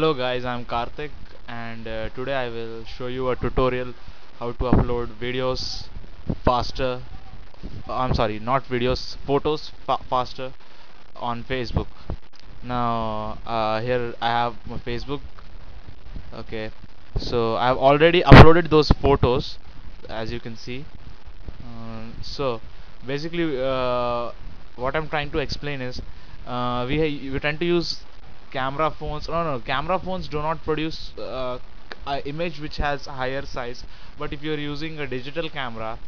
Hello guys, I'm Karthik and uh, today I will show you a tutorial how to upload videos faster I'm sorry, not videos, photos fa faster on Facebook. Now uh, here I have my Facebook okay so I've already uploaded those photos as you can see uh, so basically uh, what I'm trying to explain is uh, we we tend to use camera phones no no camera phones do not produce uh, image which has higher size. But if you're using a digital camera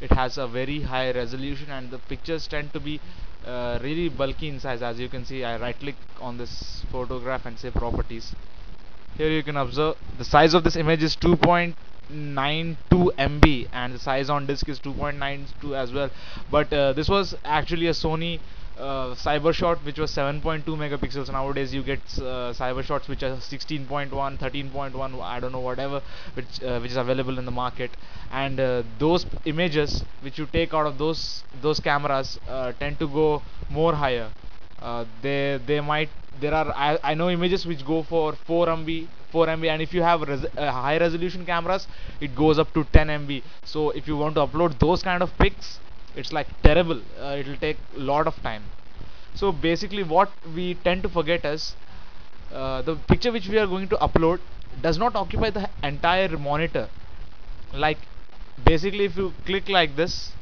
it has a very high resolution and the pictures tend to be uh, really bulky in size. As you can see I right click on this photograph and say properties. Here you can observe the size of this image is 2.92 MB and the size on disk is 2.92 as well. But uh, this was actually a Sony uh, CyberShot which was 7.2 megapixels. Nowadays you get uh, CyberShots which are 16.1 13.1 I don't know whatever which uh, which is available in the market. And uh, those images which you take out of those those cameras uh, tend to go more higher. Uh, they they might there are I, I know images which go for 4 MB 4 MB and if you have res high resolution cameras it goes up to 10 MB so if you want to upload those kind of pics it's like terrible. Uh, it will take a lot of time. So basically what we tend to forget is uh, the picture which we are going to upload does not occupy the entire monitor. Like basically if you click like this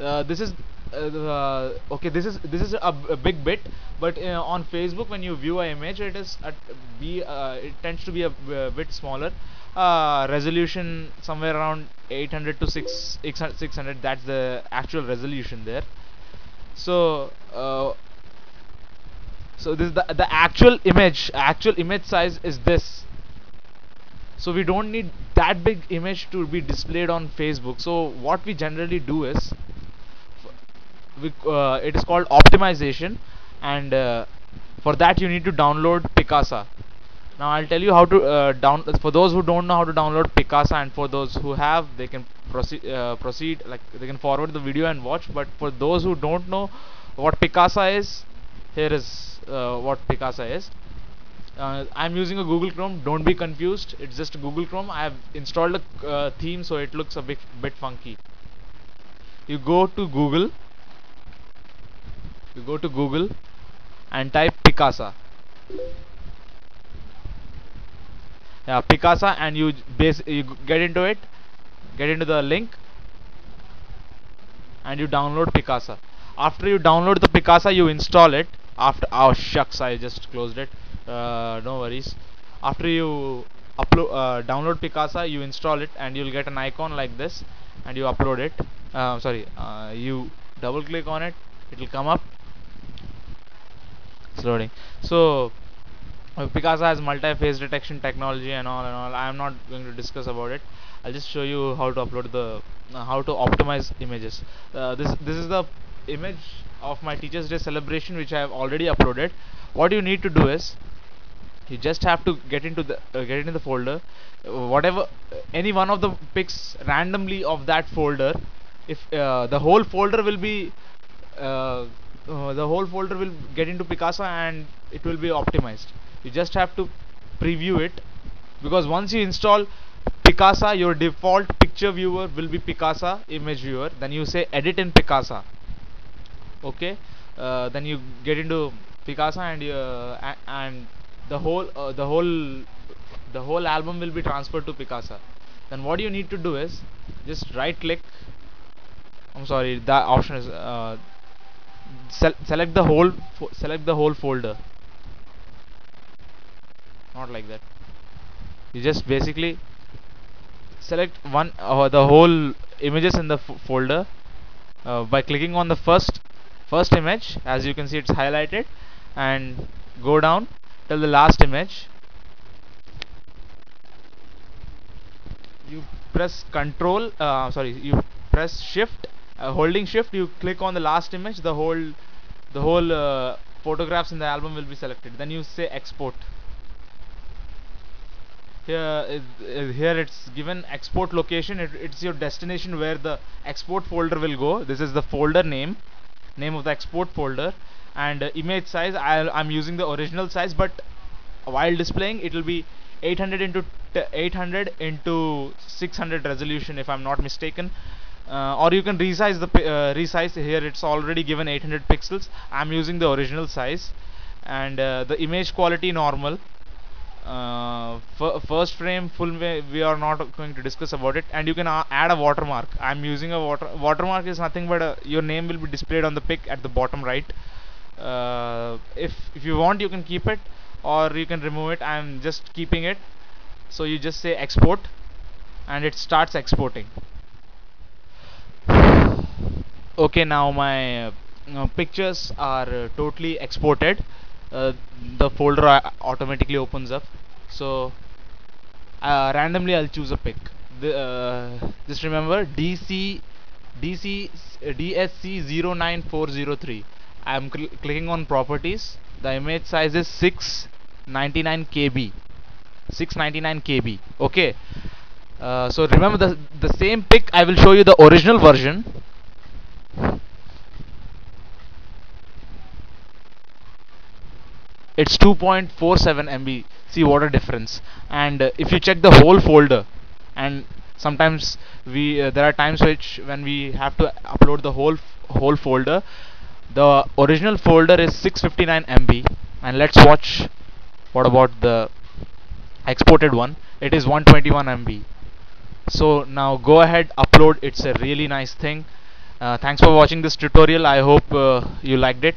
uh, this is uh, okay this is this is a, a big bit but uh, on Facebook when you view an image it is at be uh, it tends to be a, a bit smaller uh, resolution somewhere around 800 to 6 600 that's the actual resolution there. So uh, so this is the the actual image actual image size is this. So we don't need that big image to be displayed on Facebook. So what we generally do is we, uh, it is called optimization. And uh, for that you need to download Picasa now I'll tell you how to uh, down for those who don't know how to download Picasa and for those who have they can proceed uh, proceed like they can forward the video and watch. But for those who don't know what Picasa is here is uh, what Picasa is. Uh, I'm using a Google Chrome. Don't be confused. It's just Google Chrome. I have installed a uh, theme so it looks a bit bit funky. You go to Google. You go to Google and type Picasa yeah Picasa and you base you get into it get into the link and you download Picasa. After you download the Picasa you install it. After oh shucks I just closed it. Uh, no worries. After you upload uh, download Picasa you install it and you'll get an icon like this and you upload it. Uh, sorry uh, you double click on it it will come up. It's loading. So Picasa has multi-face detection technology and all and all. I am not going to discuss about it. I'll just show you how to upload the uh, how to optimize images. Uh, this this is the image of my teachers day celebration which I have already uploaded. What you need to do is you just have to get into the uh, get into the folder. Uh, whatever any one of the pics randomly of that folder if uh, the whole folder will be uh, the whole folder will get into Picasa and it will be optimized you just have to preview it. Because once you install Picasa your default picture viewer will be Picasa image viewer. Then you say edit in Picasa. Okay? Uh, then you get into Picasa and uh, and the whole uh, the whole the whole album will be transferred to Picasa. Then what you need to do is just right click. I'm sorry that option is uh, se select the whole select the whole folder not like that. You just basically select one or uh, the whole images in the folder uh, by clicking on the first first image. As you can see it's highlighted. And go down till the last image. You press control uh, sorry you press shift uh, holding shift. You click on the last image. The whole the whole uh, photographs in the album will be selected. Then you say export here here it's given export location. It, it's your destination where the export folder will go. This is the folder name name of the export folder. And uh, image size I, I'm using the original size but while displaying it will be 800 into 800 into 600 resolution if I'm not mistaken. Uh, or you can resize the uh, resize. Here it's already given 800 pixels. I'm using the original size. And uh, the image quality normal uh, first frame full way we are not going to discuss about it. And you can uh, add a watermark. I'm using a water watermark is nothing but a, your name will be displayed on the pic at the bottom right. Uh, if if you want you can keep it or you can remove it. I'm just keeping it. So you just say export and it starts exporting. Okay now my uh, pictures are uh, totally exported uh, the folder automatically opens up. So uh, randomly I'll choose a pic the, uh, just remember DC DC DSC 09403 I'm cl clicking on properties. The image size is 699 KB 699 KB okay. Uh, so remember the the same pic I will show you the original version it's 2.47 MB see what a difference. And uh, if you check the whole folder and sometimes we uh, there are times which when we have to upload the whole whole folder the original folder is 659 MB and let's watch what about the exported one. It is 121 MB so now go ahead upload. It's a really nice thing. Uh, thanks for watching this tutorial. I hope uh, you liked it